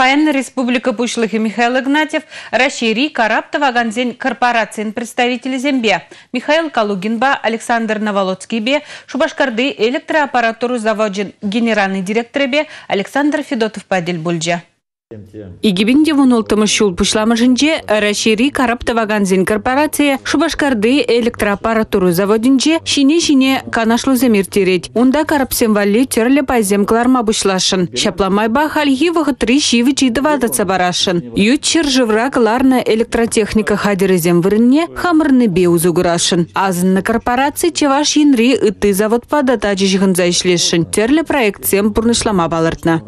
Паян Республика Пушлых Михаил Игнатьев, Рашири Караптова Ганзин корпорациян представители Зембе, Михаил Калугинба, Александр Наволоцкий Шубашкарды электроаппаратуру заводжин генеральный директор Александр Федотов Падель Бульджа. Игибинде вунолтымы шул пушламышынче Рашири Караптаваганзин корпорация Шубашкарды электроаппаратуру заводинче шине-шине канашлу земир тереть. Унда карапсем валли терле пайзем кларма бушлашын. Шапламайба хальхи три шивы чидывадатса барашын. Ютчер живрак ларна электротехника хадерезем вырынне хамырны бе узугурашын. Азынны корпорация чеваш янри ыты завод падата жихынза ишлешін. Терле проект сем пурнышлама балыртна.